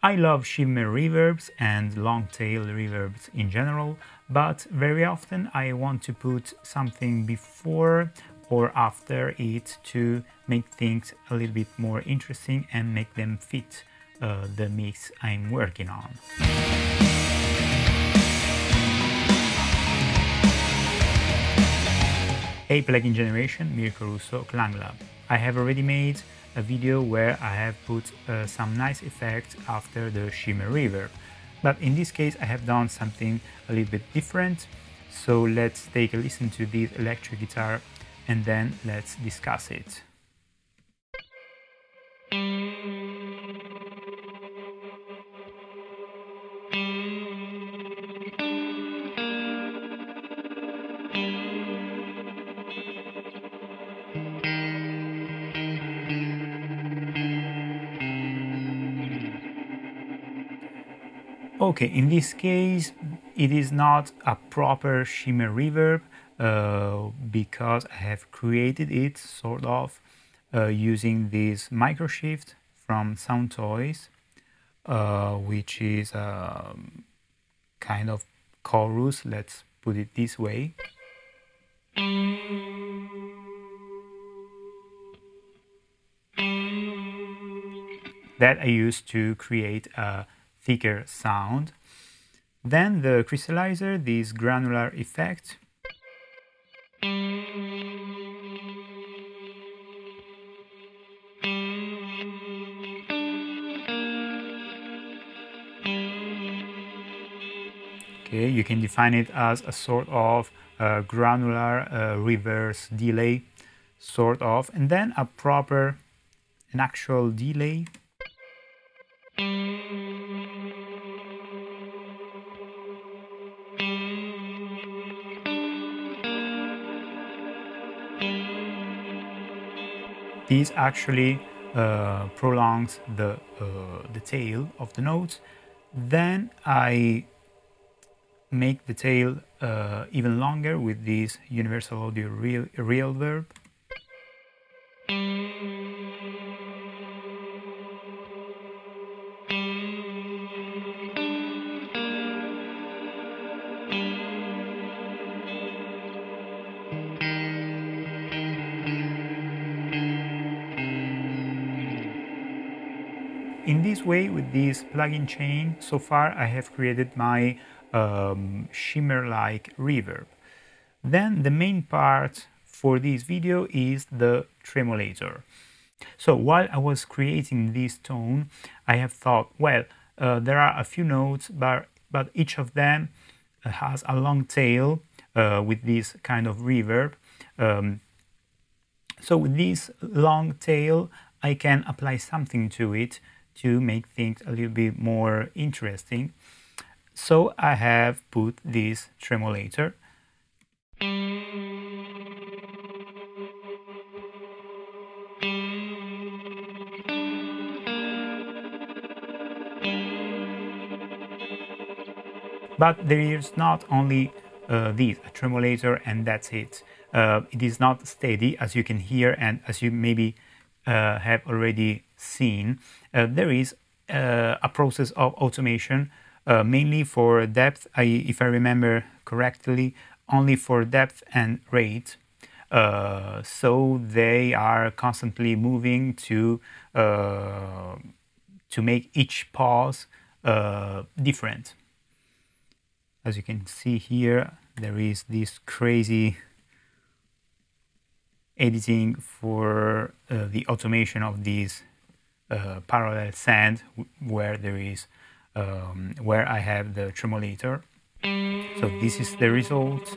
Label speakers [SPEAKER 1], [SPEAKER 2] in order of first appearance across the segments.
[SPEAKER 1] I love shimmer reverbs and long tail reverbs in general, but very often I want to put something before or after it to make things a little bit more interesting and make them fit uh, the mix I'm working on. Hey plugin generation, Mirko Russo, ClangLab. I have already made a video where I have put uh, some nice effects after the shimmer reverb. But in this case I have done something a little bit different. So let's take a listen to this electric guitar and then let's discuss it. Okay, in this case, it is not a proper shimmer reverb uh, because I have created it sort of uh, using this microshift from Soundtoys, uh, which is a um, kind of chorus, let's put it this way. That I use to create a thicker sound. Then the crystallizer, this granular effect. Okay, you can define it as a sort of uh, granular uh, reverse delay, sort of, and then a proper, an actual delay. This actually uh, prolongs the, uh, the tail of the note. Then I make the tail uh, even longer with this Universal Audio real, Reverb. In this way, with this plugin chain, so far I have created my um, shimmer-like reverb. Then the main part for this video is the tremolator. So while I was creating this tone, I have thought, well, uh, there are a few notes, but, but each of them has a long tail uh, with this kind of reverb. Um, so with this long tail, I can apply something to it to make things a little bit more interesting. So I have put this tremolator. But there is not only uh, this, a tremolator, and that's it. Uh, it is not steady, as you can hear, and as you maybe have already seen, uh, there is uh, a process of automation, uh, mainly for depth, I, if I remember correctly, only for depth and rate. Uh, so they are constantly moving to uh, to make each pause uh, different. As you can see here, there is this crazy editing for uh, the automation of these uh, parallel send where there is um, where I have the tremolator. So this is the result.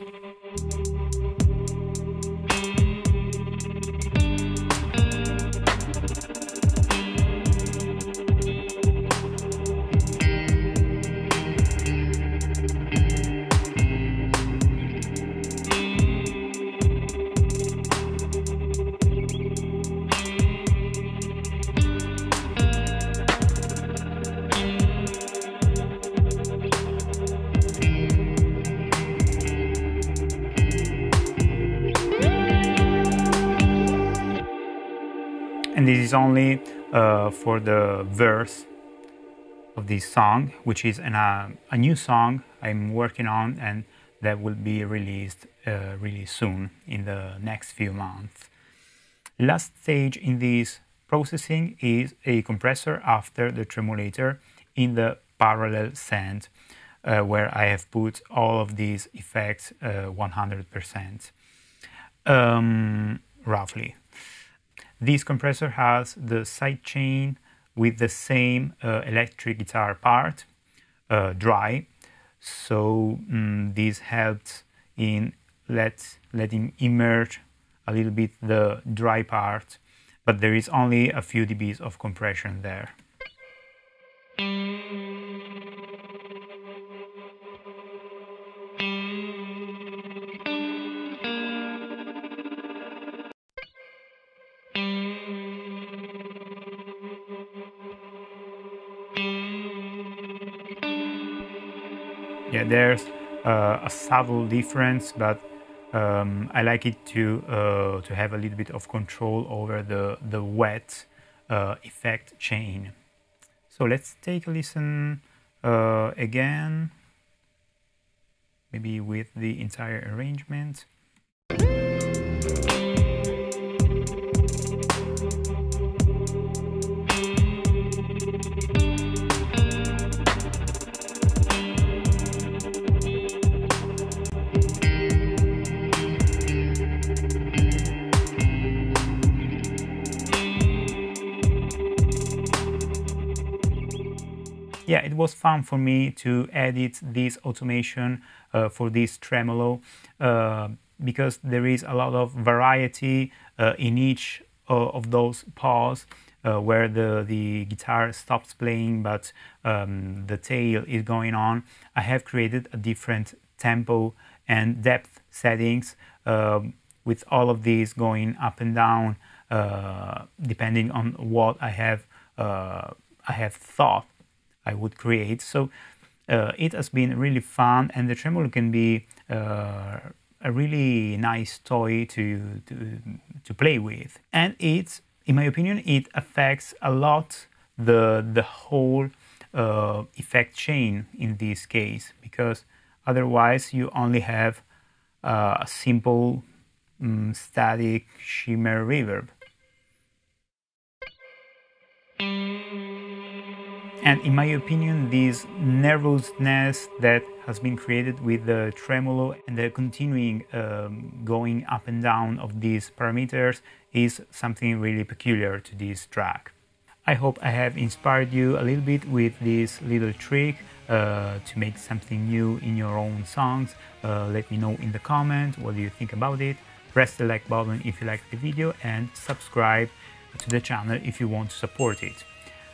[SPEAKER 1] This is only uh, for the verse of this song, which is an, uh, a new song I'm working on and that will be released uh, really soon in the next few months. Last stage in this processing is a compressor after the tremolator in the parallel send uh, where I have put all of these effects 100% uh, um, roughly. This compressor has the sidechain with the same uh, electric guitar part, uh, dry, so um, this helps in let, letting emerge a little bit the dry part, but there is only a few dBs of compression there. There's uh, a subtle difference, but um, I like it to uh, to have a little bit of control over the the wet uh, effect chain. So let's take a listen uh, again, maybe with the entire arrangement. Yeah, it was fun for me to edit this automation uh, for this tremolo uh, because there is a lot of variety uh, in each uh, of those pause uh, where the, the guitar stops playing but um, the tail is going on. I have created a different tempo and depth settings um, with all of these going up and down uh, depending on what I have I have thought I would create. So uh, it has been really fun and the tremolo can be uh, a really nice toy to, to, to play with. And it's, in my opinion, it affects a lot the, the whole uh, effect chain in this case because otherwise you only have uh, a simple um, static shimmer reverb. And in my opinion, this nervousness that has been created with the tremolo and the continuing um, going up and down of these parameters is something really peculiar to this track. I hope I have inspired you a little bit with this little trick uh, to make something new in your own songs. Uh, let me know in the comment what do you think about it. Press the like button if you liked the video and subscribe to the channel if you want to support it.